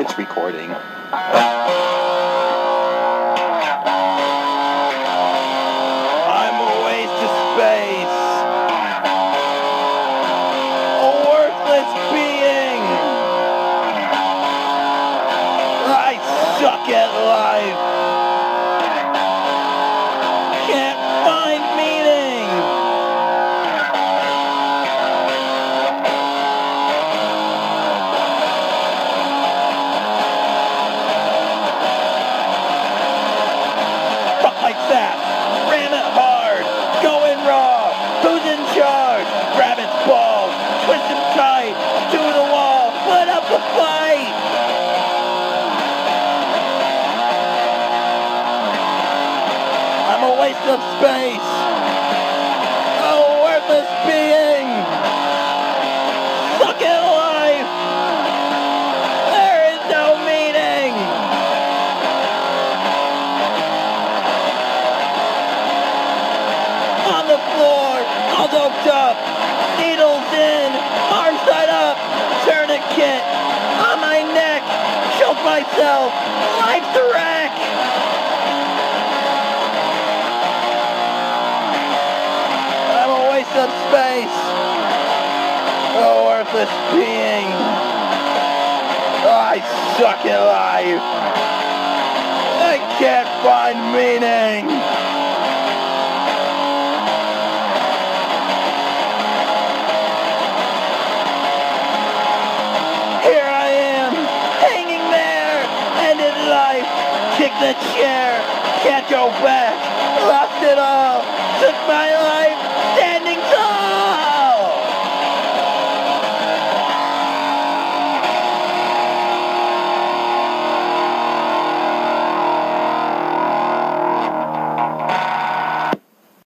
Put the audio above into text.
It's recording. I'm a waste of space. A worthless being. I suck at life. A waste of space. A worthless being. At life. There is no meaning. on the floor, all doped up, needles in, arms tied up, tourniquet on my neck, choke myself, life's a wreck. Of space, a worthless being. I suck at life. I can't find meaning. Here I am, hanging there, ended life. Kick the chair, can't go back, lost it all.